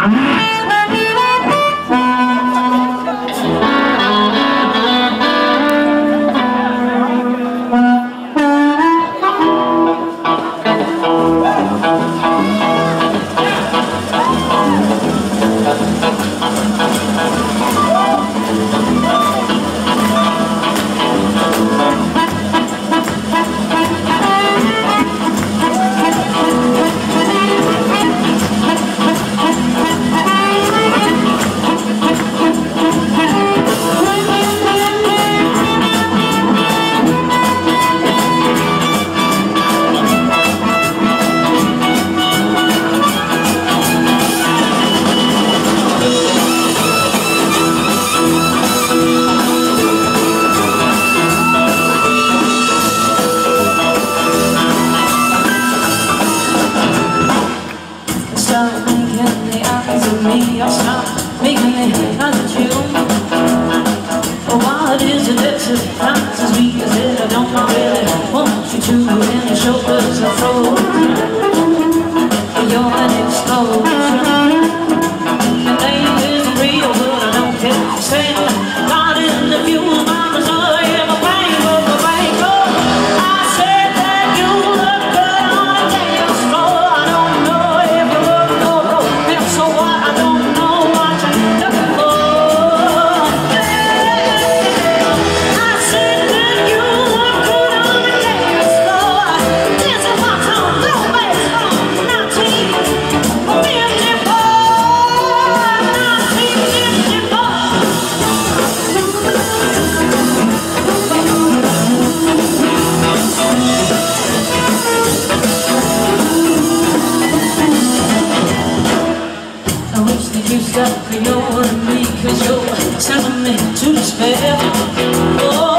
Ah! stop making the eyes of me Or stop making the you What is it that surprises me? Is that I don't really. Want you And shoulders are frozen You're an explosion adore me Cause you're telling me to despair oh.